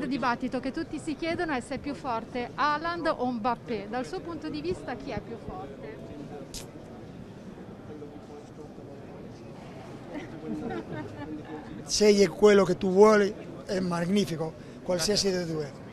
grande dibattito che tutti si chiedono è se è più forte Haaland o Mbappé. Dal suo punto di vista chi è più forte? Scegli quello che tu vuoi, è magnifico, qualsiasi dei due.